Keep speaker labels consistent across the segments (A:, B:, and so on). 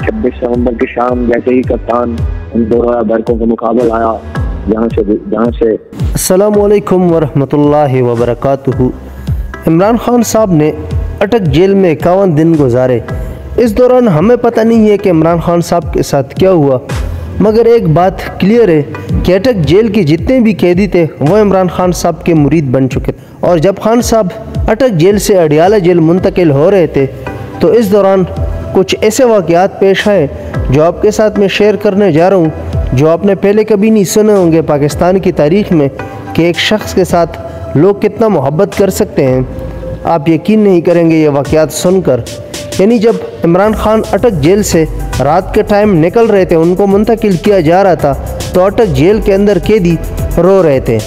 A: छब्बीस नवंबर की शाम जैसे ही कप्तान उन दोनों बरकों के मुकाबले आया जहाँ से जहाँ से
B: असलकम वरहमतुल्लाहि वबरकातुहू। इमरान खान साहब ने अटक जेल में इक्यावन दिन गुजारे। इस दौरान हमें पता नहीं है कि इमरान खान साहब के साथ क्या हुआ मगर एक बात क्लियर है कि अटक जेल के जितने भी कैदी थे वो इमरान खान साहब के मुरीद बन चुके थे। और जब खान साहब अटक जेल से अडियाला जेल मुंतकिल हो रहे थे तो इस दौरान कुछ ऐसे वाक़ात पेश आए, जो आपके साथ मैं शेयर करने जा रहा हूँ, जो आपने पहले कभी नहीं सुने होंगे पाकिस्तान की तारीख में कि एक शख्स के साथ लोग कितना मोहब्बत कर सकते हैं। आप यकीन नहीं करेंगे ये वाक़ात सुनकर, यानी जब इमरान खान अटक जेल से रात के टाइम निकल रहे थे, उनको मुंतकिल किया जा रहा था तो अटक जेल के अंदर कैदी रो रहे थे।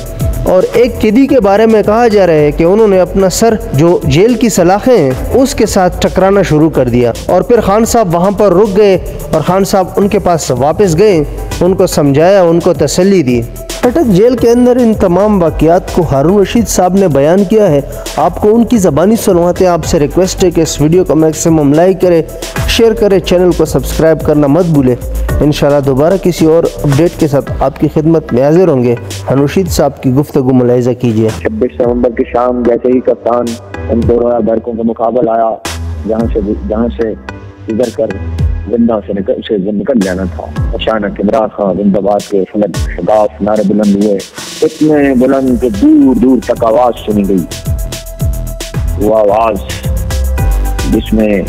B: और एक कैदी के बारे में कहा जा रहा है कि उन्होंने अपना सर जो जेल की सलाखें हैं, उसके साथ टकराना शुरू कर दिया। और फिर खान साहब वहाँ पर रुक गए और खान साहब उनके पास वापस गए, उनको समझाया, उनको तसली दी। अटक जेल के अंदर इन तमाम वाक़ात को हारून रशीद साहब ने बयान किया है। आपको उनकी ज़बानी सुनवाते आपसे रिक्वेस्ट है कि इस वीडियो को मैक्सिमम लाइक करें, शेयर करें, चैनल को सब्सक्राइब करना मत भूलें। इन दोबारा किसी और अपडेट के साथ आपकी खिदमत में हाजिर होंगे। हनुशीद साहब की गुफ्तु मुलायजा कीजिए।
A: छब्बीस नवंबर की शाम जैसे ही कप्तान बरकों का मुकाबला आया, जहाँ से जहाँ से इधर कर ज़िंदा से निकल उसे निकल जाना था। अचानक इमरान खान जिंदाबाद के फलक शगाफ नारे बुलंद हुए। इतने बुलंद के दूर दूर तक आवाज़ सुनी गई। वो आवाज़ जिसमें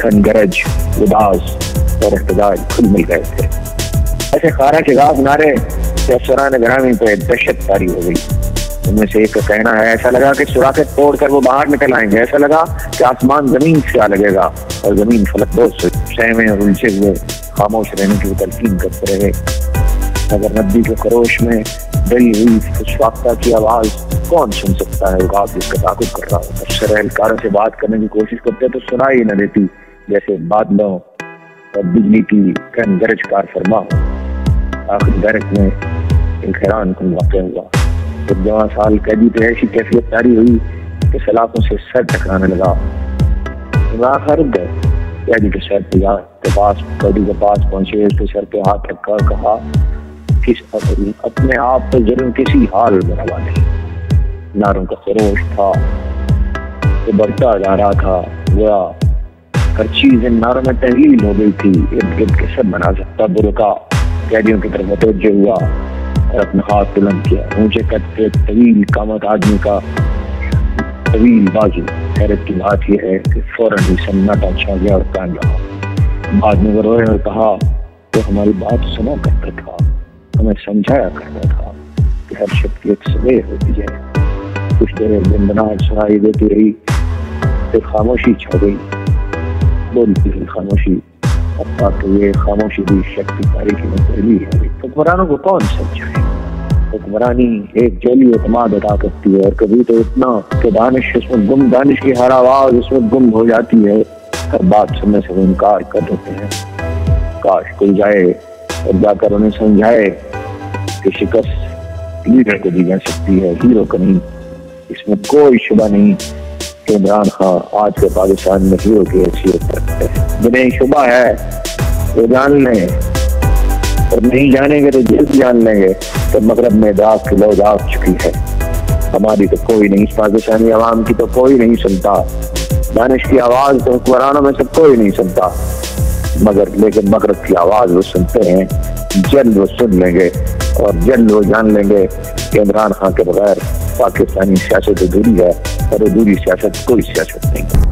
A: खन गरज उदास और एहतजाज खुद मिल गए थे। ऐसे खारा शगाफ नारे से अफसरान ग्रामी पे दहशत तारी हो गई। उनमें से एक का कहना है, ऐसा लगा कि सुराखें तोड़कर वो बाहर निकल आएँगे। ऐसा लगा कि आसमान ज़मीन से आ लगेगा और ज़मीन फलक दोस्त सहमे और उलझे हुए खामोश रहने की तलकीन करते रहे। अगर नदी के खरोश में डरी हुई खुशवाक्ता की आवाज़ कौन सुन सकता है? वो जिसका ताकुब कर रहा हो। अक्सर एहलकारों से बात करने की कोशिश करते तो सुना ही न देती, जैसे बादलों और बिजली की कन गरज कार फरमा हो। आखिर बैरक में एक हैरान कन वाक़ हुआ। जब जवान साल कैदी पे ऐसी कैफियत तारी हुई कि सलाखों से सर टकराने लगा। हरब गए। कैदी के सर पे के पास कैदी के पास पहुँचे उसके सर पे हाथ रखकर कहा, किस अपने आप पे जुर्म किसी हाल में रवा नहीं। नारों का खरोश था, वो बढ़ता जा रहा था वह हर चीज़ इन नारों में तहलील हो गई थी, इर्द गिर्द के सब बना सकता बुरका कैदियों की तरफ़ मुतवजह हुआ और अपना हाथ बुलंद किया। ऊँचे कद के तवील कामत आदमी का तवील बाजू हैरत की बात यह है कि फ़ौरन ही सन्नाटा छा गया और कान रहा। बाद में वो रोए और कहा तो हमारी बात सुना करता था, हमें समझाया करता था कि हर शब्द की एक सवेर होती है। कुछ देर बिंदनाहट सुनाई देती रही, फिर खामोशी छा गई। बोलती हुई खामोशी, अब तक ये खामोशी भी शक्ति तारीखी में पहली है। हुक्मरानों को कौन समझाए हुक्मरानी एक जली अतमाद अदा करती है और कभी तो इतना कि दानिश उसमें गुम, दानिश की हर आवाज़ उसमें गुम हो जाती है। हर बात सुनने से वो इनकार कर देते हैं। काश कोई जाए और जाकर उन्हें समझाए कि शिकस्त लीडर को दी जा सकती है, हीरो को नहीं। इसमें कोई शुबा नहीं कि इमरान खान आज के पाकिस्तान में हीरो की हैसियत रखते हैं। जिन्हें शुबा है, वो जान लें। और नहीं जानेंगे तो जल्द जान लेंगे। तो मगरब में दाग की लो दाग चुकी है। हमारी तो कोई नहीं पाकिस्तानी आवाम की तो कोई नहीं सुनता। दानिश की आवाज़ तो हुक्मरानों में से कोई नहीं सुनता। मगर, लेकिन मगरब की आवाज़ वो सुनते हैं, जल्द वो सुन लेंगे और जल्द वो जान लेंगे कि इमरान खान के बगैर पाकिस्तानी सियासत अधूरी है और अधूरी सियासत कोई सियासत नहीं।